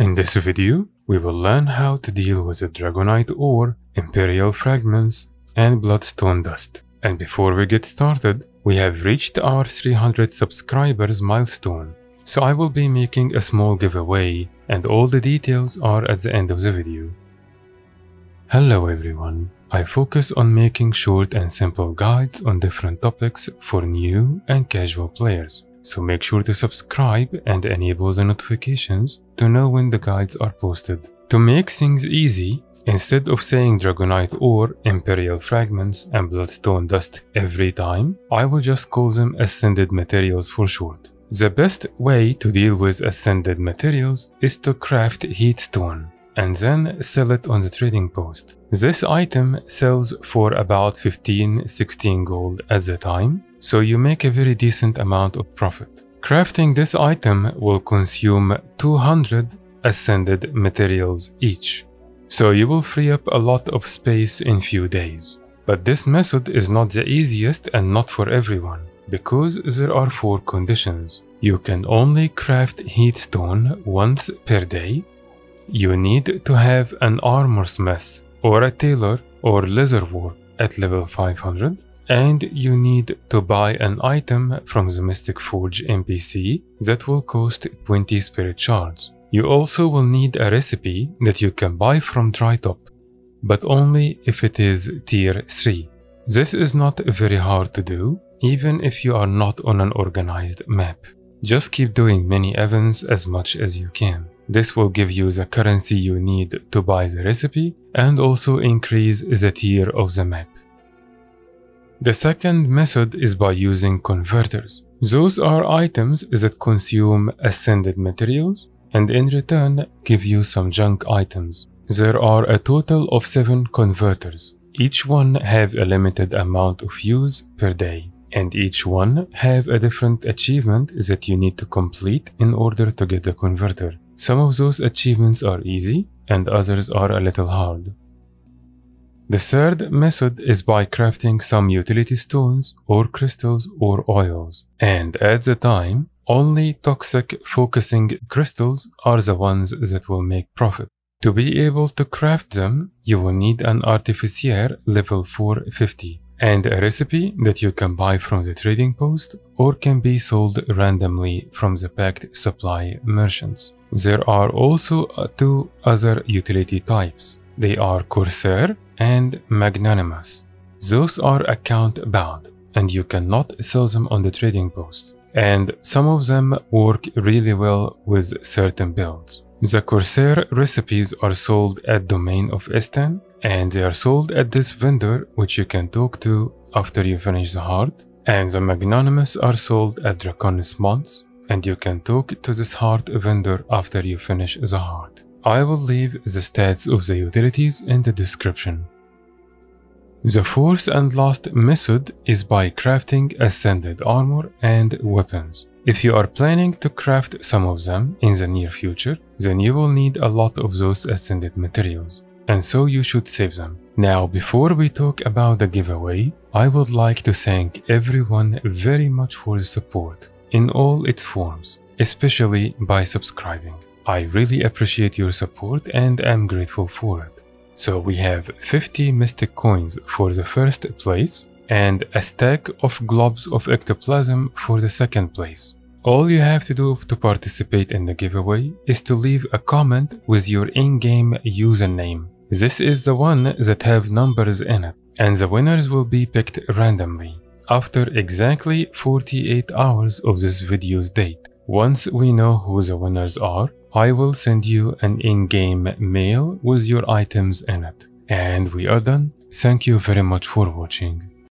In this video, we will learn how to deal with the Dragonite ore, Empyreal Fragments, and Bloodstone Dust. And before we get started, we have reached our 300 subscribers milestone. So I will be making a small giveaway and all the details are at the end of the video. Hello everyone. I focus on making short and simple guides on different topics for new and casual players. So make sure to subscribe and enable the notifications to know when the guides are posted. To make things easy, instead of saying Dragonite ore, Empyreal Fragments and Bloodstone Dust every time, I will just call them Ascended Materials for short. The best way to deal with Ascended Materials is to craft Heatstone and then sell it on the trading post. This item sells for about 15-16 gold at the time, so you make a very decent amount of profit. Crafting this item will consume 200 ascended materials each, so you will free up a lot of space in few days. But this method is not the easiest and not for everyone, because there are four conditions. You can only craft heatstone once per day, you need to have an armor smith or a tailor or leatherwork at level 500 and you need to buy an item from the Mystic Forge NPC that will cost 20 spirit shards. You also will need a recipe that you can buy from Drytop, but only if it is tier 3. This is not very hard to do, even if you are not on an organized map. Just keep doing mini events as much as you can. This will give you the currency you need to buy the recipe and also increase the tier of the map. The second method is by using converters. Those are items that consume ascended materials and in return give you some junk items. There are a total of 7 converters. Each one have a limited amount of use per day and each one have a different achievement that you need to complete in order to get the converter. Some of those achievements are easy and others are a little hard. The third method is by crafting some utility stones or crystals or oils. And at the time, only toxic focusing crystals are the ones that will make profit. To be able to craft them, you will need an artificer level 450 and a recipe that you can buy from the trading post or can be sold randomly from the Pact supply merchants. There are also two other utility types. They are Corsair and Magnanimous. Those are account bound and you cannot sell them on the trading post. And some of them work really well with certain builds. The Corsair recipes are sold at Domain of Istan and they are sold at this vendor which you can talk to after you finish the heart and the magnanimous are sold at Draconis Mons and you can talk to this heart vendor after you finish the heart. I will leave the stats of the utilities in the description. The fourth and last method is by crafting ascended armor and weapons. If you are planning to craft some of them in the near future, then you will need a lot of those ascended materials and so you should save them. Now, before we talk about the giveaway, I would like to thank everyone very much for the support in all its forms, especially by subscribing. I really appreciate your support and am grateful for it. So we have 50 mystic coins for the first place and a stack of globs of ectoplasm for the second place. All you have to do to participate in the giveaway is to leave a comment with your in-game username this is the one that have numbers in it, and the winners will be picked randomly after exactly 48 hours of this video's date. Once we know who the winners are, I will send you an in-game mail with your items in it. And we are done. Thank you very much for watching.